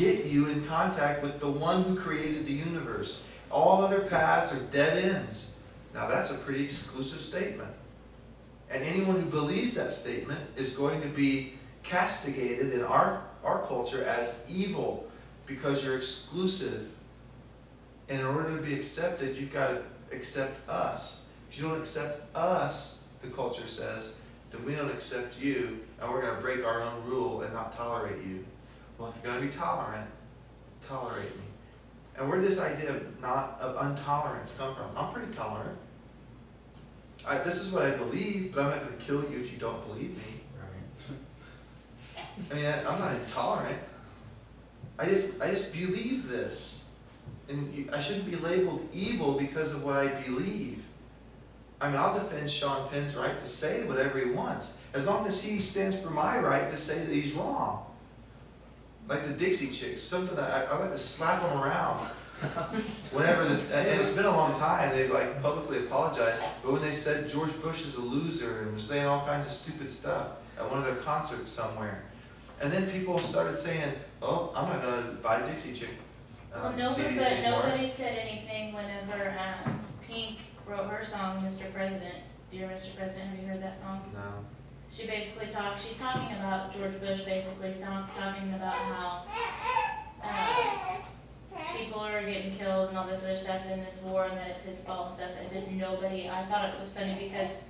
get you in contact with the one who created the universe. All other paths are dead ends. Now that's a pretty exclusive statement. And anyone who believes that statement is going to be castigated in our, our culture as evil because you're exclusive. And in order to be accepted, you've got to accept us. If you don't accept us, the culture says, then we don't accept you, and we're going to break our own rule and not tolerate you. Well, if you're going to be tolerant, tolerate me. And where does this idea of not of intolerance come from? I'm pretty tolerant. I, this is what I believe, but I'm not going to kill you if you don't believe me. Right. I mean, I, I'm not intolerant. I just, I just believe this, and I shouldn't be labeled evil because of what I believe. I mean, I'll defend Sean Penn's right to say whatever he wants, as long as he stands for my right to say that he's wrong. Like the Dixie Chicks, something that I, I like to slap them around. Whenever, the, and it's been a long time, they've like publicly apologized, but when they said George Bush is a loser and was saying all kinds of stupid stuff at one of their concerts somewhere, and then people started saying, "Oh, I'm not gonna buy Dixie Chick Well, um, nobody, CDs but nobody said anything whenever, um, Pink wrote her song, Mr. President. Dear Mr. President, have you heard that song? No. She basically talks, she's talking about George Bush, basically, talking about how, uh, people are getting killed and all this other stuff in this war and that it's his fault and stuff, and then nobody, I thought it was funny because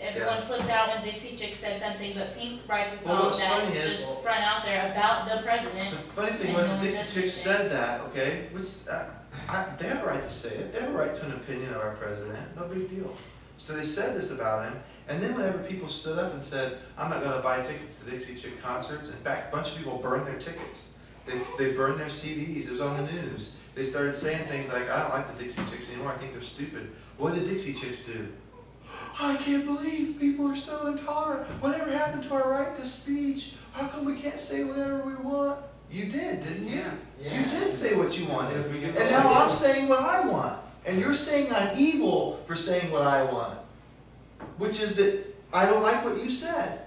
everyone Yeah. flipped out when Dixie Chick said something, but Pink writes a Well, song funny that's is- just front out there about the president. The funny thing was, no Dixie Chick said that, okay, which, uh, I, they have a right to say it, they have a right to an opinion of our president, no big deal. So they said this about him, and then whenever people stood up and said, I'm not gonna buy tickets to Dixie Chick concerts, in fact, a bunch of people burned their tickets. They, they burned their CDs, it was on the news. They started saying things like, I don't like the Dixie Chicks anymore, I think they're stupid. What did Dixie Chicks do? I can't believe people are so intolerant. Whatever happened to our right to speech? How come we can't say whatever we want? You did, didn't you? Yeah. You did say what you wanted. Because we get And now I'm saying what I want. And you're saying I'm evil for saying what I want. Which is that I don't like what you said.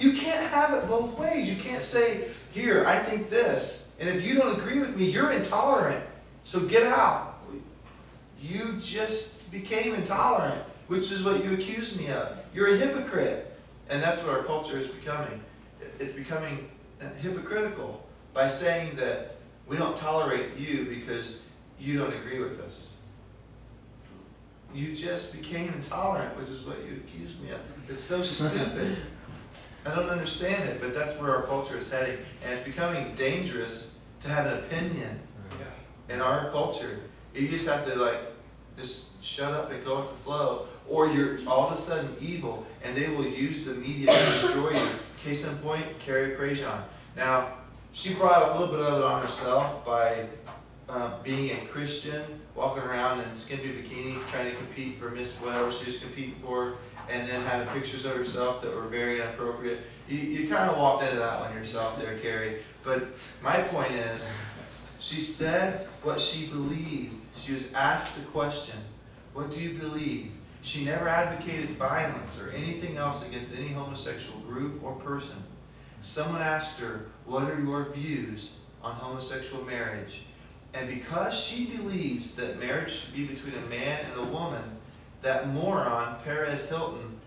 You can't have it both ways. You can't say, here, I think this. And if you don't agree with me, you're intolerant. So get out. You just became intolerant, which is what you accused me of. You're a hypocrite. And that's what our culture is becoming. It's becoming hypocritical by saying that we don't tolerate you because you don't agree with us. You just became intolerant, which is what you accused me of. It's so stupid. I don't understand it, but that's where our culture is heading. And it's becoming dangerous to have an opinion in our culture. You just have to like, just shut up and go with the flow, or you're all of a sudden evil, and they will use the media to destroy you. Case in point, Carrie Prejean. Now, she brought a little bit of it on herself by uh, being a Christian, walking around in skimpy bikini, trying to compete for Miss whatever she was competing for, and then having pictures of herself that were very inappropriate. You, you kind of walked into that one yourself there, Carrie. But my point is, she said what she believed. She was asked the question, what do you believe? She never advocated violence or anything else against any homosexual group or person. Someone asked her, what are your views on homosexual marriage? And because she believes that marriage should be between a man and a woman, that moron, Perez Hilton,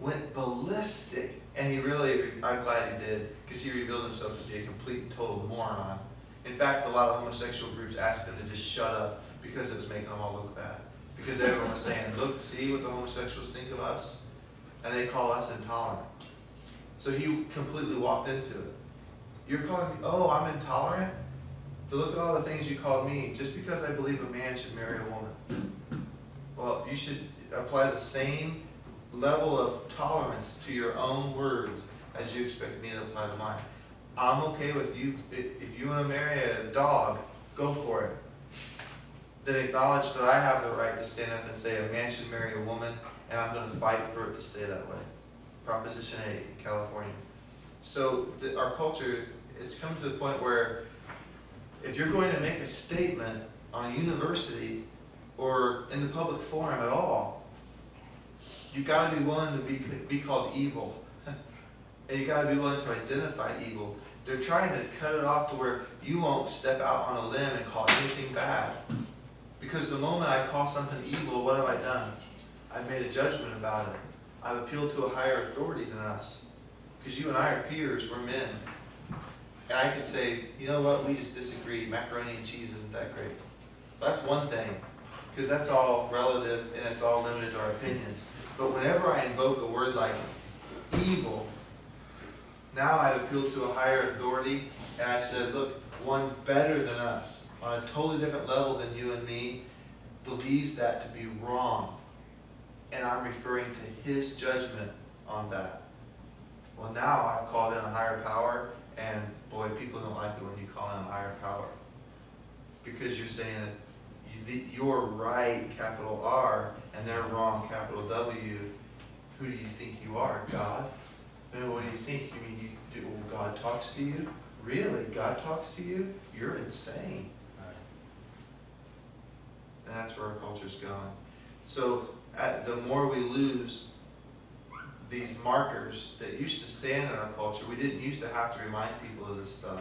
went ballistic. And he really, I'm glad he did, because he revealed himself to be a complete and total moron. In fact, a lot of homosexual groups asked him to just shut up because it was making them all look bad. Because everyone was saying, look, see what the homosexuals think of us? And they call us intolerant. So he completely walked into it. You're calling me, oh, I'm intolerant? To look at all the things you called me just because I believe a man should marry a woman. Well, you should apply the same level of tolerance to your own words as you expect me to apply to mine. I'm okay with you, if you want to marry a dog, go for it. Then acknowledge that I have the right to stand up and say a man should marry a woman, and I'm going to fight for it to stay that way. Proposition 8, California. So the, our culture, it's come to the point where if you're going to make a statement on a university or in the public forum at all, you've got to be willing to be, be called evil. and you've got to be willing to identify evil. they're trying to cut it off to where you won't step out on a limb and call anything bad. Because the moment I call something evil, what have I done? I've made a judgment about it. I've appealed to a higher authority than us. Because you and I are peers, we're men. And I can say, you know what, we just disagree. Macaroni and cheese isn't that great. That's one thing, because that's all relative and it's all limited to our opinions. But whenever I invoke a word like evil, now I've appealed to a higher authority and I've said, look, one better than us, on a totally different level than you and me, believes that to be wrong. And I'm referring to his judgment on that. Well, now I've called in a higher power, and boy, people don't like it when you call a higher power. Because you're saying that you- that you're right, capital R, and they're wrong, capital W. Who do you think you are, God? And what do you think? You mean you do, well, God talks to you? Really? God talks to you? You're insane. And that's where our culture's going. So, at, the more we lose these markers that used to stand in our culture, we didn't used to have to remind people of this stuff.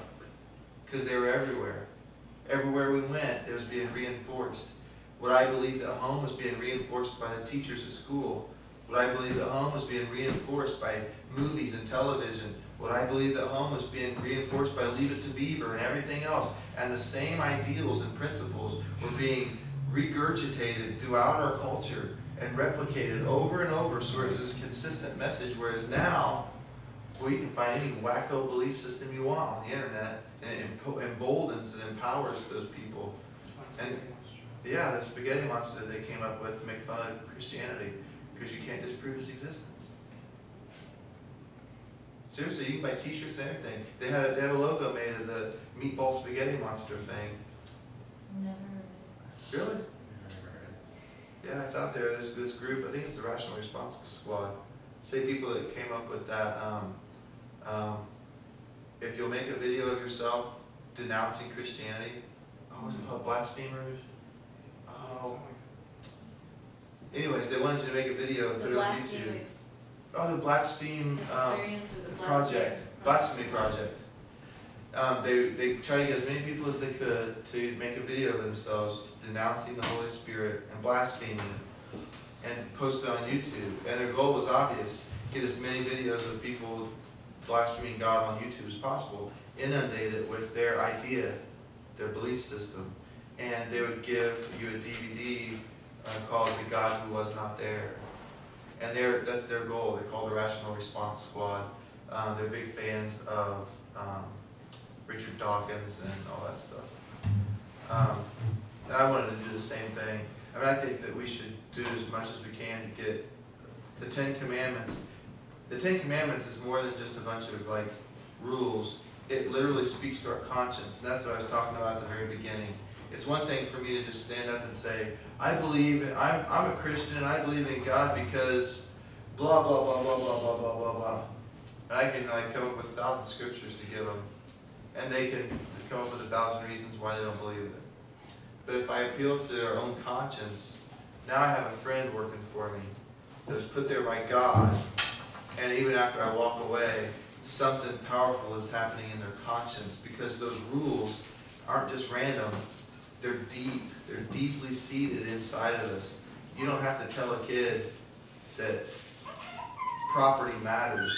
Because they were everywhere. Everywhere we went, it was being reinforced. What I believed at home was being reinforced by the teachers at school. What I believed at home was being reinforced by movies and television. What I believed at home was being reinforced by Leave It to Beaver and everything else. And the same ideals and principles were being regurgitated throughout our culture and replicated over and over so it was this consistent message. Whereas now, well, you can find any wacko belief system you want on the internet and it emboldens and empowers those people. And- Yeah, the spaghetti monster that they came up with to make fun of Christianity because you can't disprove its existence. Seriously, you can buy T-shirts and everything. They had a, they have a logo made of the meatball spaghetti monster thing. Never Really? Yeah, it's out there. This this group, I think it's the Rational Response Squad. Say people that came up with that. Um, um, if you'll make a video of yourself denouncing Christianity, oh, what's it called? Blasphemers. Oh. Anyways, they wanted you to make a video and put it on YouTube. Oh, the Blaspheme. Um, the project, blasphemy project. Um, they, they try to get as many people as they could to make a video of themselves denouncing the Holy Spirit and blaspheming and post it on YouTube. And their goal was obvious, get as many videos of people blaspheming God on YouTube as possible, inundate it with their idea, their belief system. And they would give you a DVD uh, called The God Who Was Not There. And that's their goal. They call the Rational Response Squad. Um, they're big fans of um, Richard Dawkins and all that stuff. Um, and I wanted to do the same thing. I mean, I think that we should do as much as we can to get the Ten Commandments. The Ten Commandments is more than just a bunch of like rules. It literally speaks to our conscience, and that's what I was talking about at the very beginning. It's one thing for me to just stand up and say, I believe, I'm, I'm a Christian and I believe in God because blah, blah, blah, blah, blah, blah, blah, blah, blah. And I can like come up with a thousand scriptures to give them. And they can come up with a thousand reasons why they don't believe it. But if I appeal to their own conscience, now I have a friend working for me that was put there by God. And even after I walk away, something powerful is happening in their conscience because those rules aren't just random. They're deep. They're deeply seated inside of us. You don't have to tell a kid that property matters.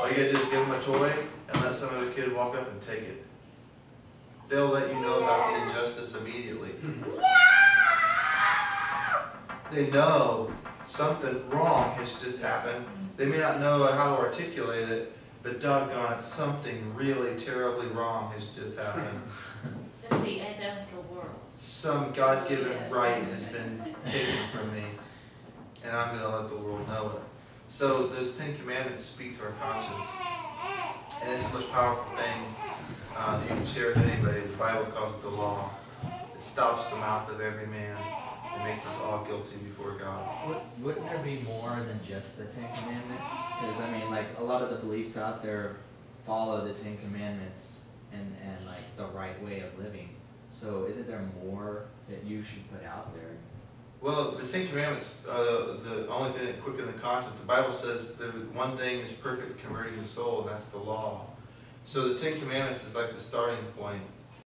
All you gotta do is give them a toy and let some other kid walk up and take it. They'll let you know about the injustice immediately. They know something wrong has just happened. They may not know how to articulate it, but doggone it, something really terribly wrong has just happened. It's the end of the world. Some God-given right has been taken from me, and I'm gonna let the world know it. So those Ten Commandments speak to our conscience, and it's the most powerful thing uh, that you can share with anybody. The Bible calls it the law. It stops the mouth of every man. It makes us all guilty before God. Would, wouldn't there be more than just the Ten Commandments? Because I mean, like a lot of the beliefs out there follow the Ten Commandments and and like the right way of living. So isn't there more that you should put out there? Well, the Ten Commandments, uh, the only thing that quicken the conscience, the Bible says the one thing is perfect converting the soul, and that's the law. So the Ten Commandments is like the starting point